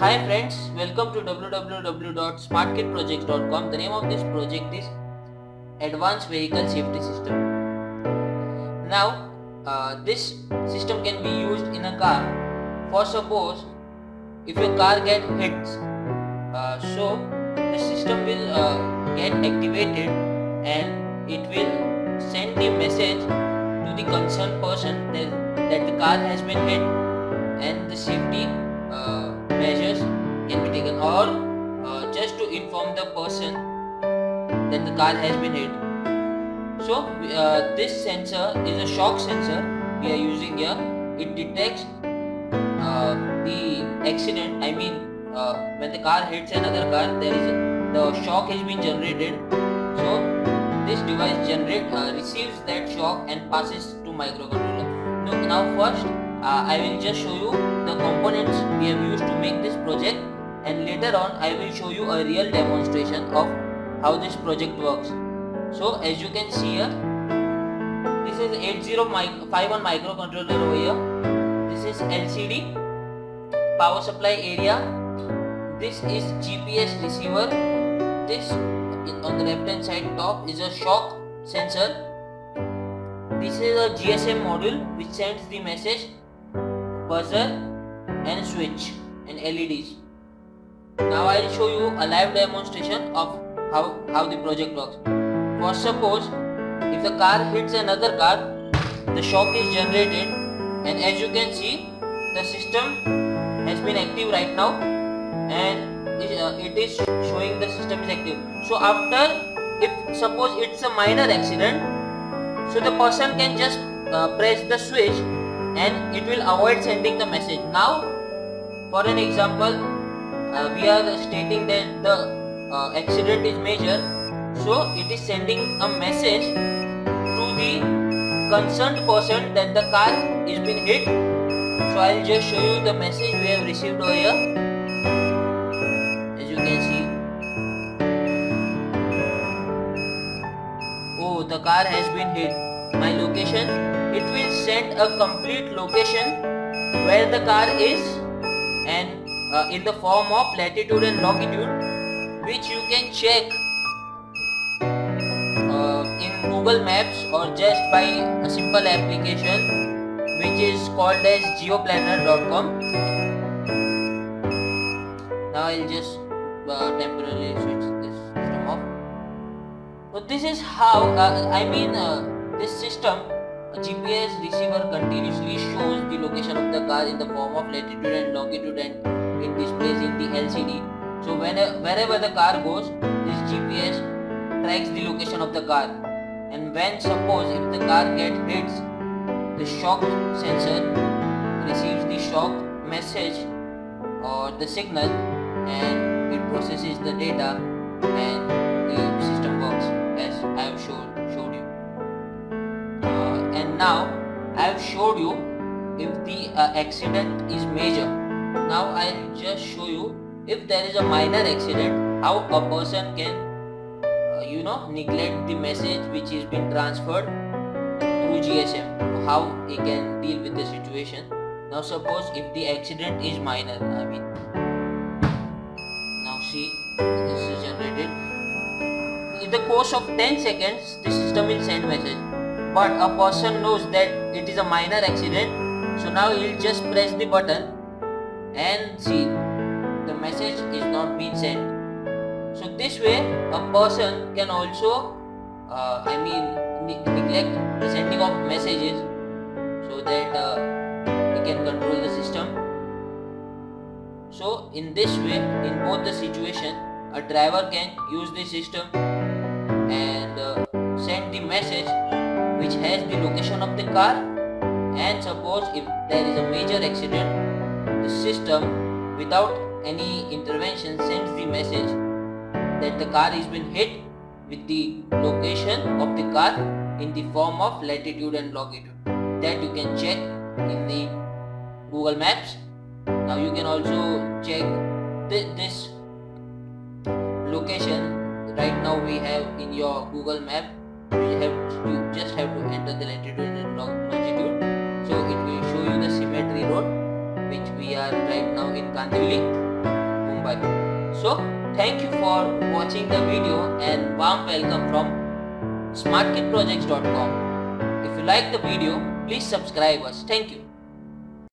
Hi friends, welcome to www.smartkitprojects.com. The name of this project is Advanced Vehicle Safety System. Now, uh, this system can be used in a car. For suppose, if your car get hits, uh, so the system will uh, get activated and it will send the message to the concerned person that, that the car has been hit inform the person that the car has been hit. So uh, this sensor is a shock sensor we are using here. It detects uh, the accident. I mean uh, when the car hits another car, there is a, the shock has been generated. So this device generate uh, receives that shock and passes to microcontroller. So now first uh, I will just show you the components we have used to make this project and later on I will show you a real demonstration of how this project works. So as you can see here, this is 8051 microcontroller over here. This is LCD, power supply area. This is GPS receiver. This on the left hand side top is a shock sensor. This is a GSM module which sends the message buzzer and switch and LEDs. Now I will show you a live demonstration of how, how the project works. For suppose if the car hits another car, the shock is generated and as you can see the system has been active right now and it, uh, it is showing the system is active. So after if suppose it's a minor accident, so the person can just uh, press the switch and it will avoid sending the message. Now for an example uh, we are stating that the uh, accident is major. So it is sending a message to the concerned person that the car is been hit. So I'll just show you the message we have received over here. As you can see. Oh the car has been hit. My location it will send a complete location where the car is and uh, in the form of latitude and longitude which you can check uh, in Google Maps or just by a simple application which is called as geoplanner.com now I'll just uh, temporarily switch this system off. So this is how uh, I mean uh, this system a GPS receiver continuously shows the location of the car in the form of latitude and longitude and it displays in the LCD. So whenever, wherever the car goes, this GPS tracks the location of the car. And when suppose if the car gets hits, the shock sensor receives the shock message or the signal and it processes the data and the system works as I have showed showed you and now I have showed you if the uh, accident is major. Now I will just show you if there is a minor accident how a person can uh, you know neglect the message which is being transferred through GSM how he can deal with the situation. Now suppose if the accident is minor I mean now see this is generated in the course of 10 seconds the system will send message but a person knows that it is a minor accident so now he'll just press the button and see the message is not being sent. So this way a person can also uh, I mean ne neglect the sending of messages so that uh, he can control the system. So in this way in both the situation a driver can use the system and uh, send the message which has the location of the car. And suppose if there is a major accident the system without any intervention sends the message that the car is been hit with the location of the car in the form of latitude and longitude. That you can check in the Google Maps. Now you can also check th this location. Right now we have in your Google Map you have you just have to enter the latitude and longitude Kandivali nearby. So thank you for watching the video and warm welcome from smartkitprojects.com. If you like the video, please subscribe us. Thank you.